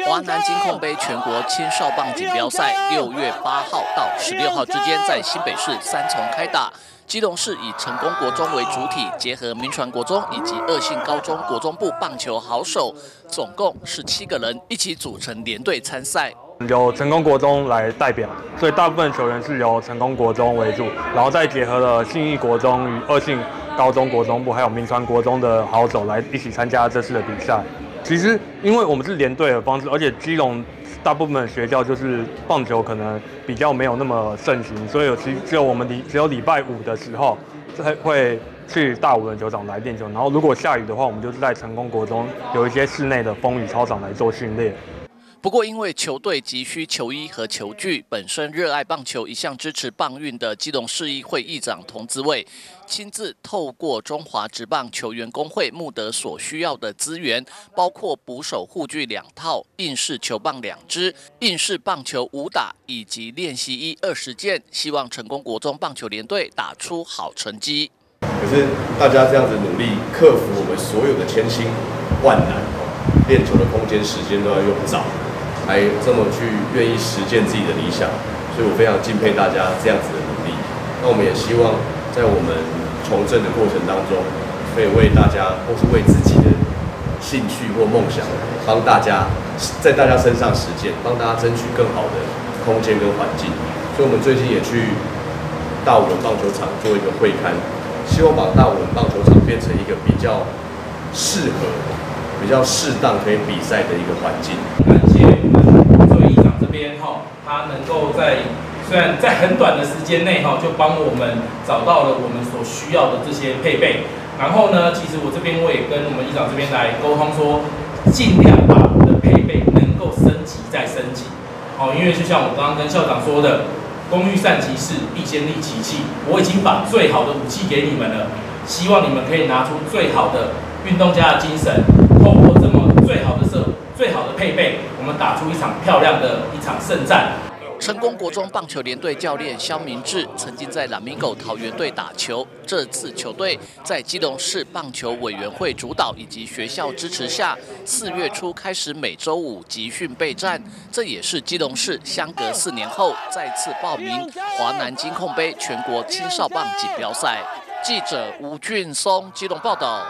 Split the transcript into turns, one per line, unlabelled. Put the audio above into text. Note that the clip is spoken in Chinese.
华南金控杯全国青少棒锦标赛六月八号到十六号之间在新北市三重开打。基隆市以成功国中为主体，结合民传国中以及二信高中国中部棒球好手，总共十七个人一起组成连队参赛。
由成功国中来代表，所以大部分球员是由成功国中为主，然后再结合了信义国中与二信高中国中部，还有民传国中的好手来一起参加这次的比赛。其实，因为我们是连队的方式，而且基隆大部分学校就是棒球可能比较没有那么盛行，所以有其只有我们礼只有礼拜五的时候才会去大武人球场来练球。然后如果下雨的话，我们就是在成功国中有一些室内的风雨操场来做训练。
不过，因为球队急需球衣和球具，本身热爱棒球、一向支持棒运的基隆市议会议长童滋卫，亲自透过中华职棒球员工会募得所需要的资源，包括捕手护具两套、硬式球棒两支、硬式棒球五打以及练习衣二十件，希望成功国中棒球联队打出好成绩。
可是大家这样子努力，克服我们所有的千辛万难，练球的空间、时间都要用早。还这么去愿意实践自己的理想，所以我非常敬佩大家这样子的努力。那我们也希望在我们从政的过程当中，可以为大家或是为自己的兴趣或梦想，帮大家在大家身上实践，帮大家争取更好的空间跟环境。所以我们最近也去大武仑棒球场做一个会刊，希望把大武仑棒球场变成一个比较适合、比较适当可以比赛的一个环境。
感谢他能够在虽然在很短的时间内哈，就帮我们找到了我们所需要的这些配备。然后呢，其实我这边我也跟我们议长这边来沟通说，尽量把我们的配备能够升级再升级。哦，因为就像我刚刚跟校长说的，工欲善其事，必先利其器。我已经把最好的武器给你们了，希望你们可以拿出最好的运动家的精神，透过这么最好的设。最好的配备，我们打出一场漂亮的一场胜战。
成功国中棒球联队教练肖明志曾经在蓝明狗桃园队打球，这次球队在基隆市棒球委员会主导以及学校支持下，四月初开始每周五集训备战。这也是基隆市相隔四年后再次报名华南金控杯全国青少棒锦标赛。记者吴俊松基隆报道。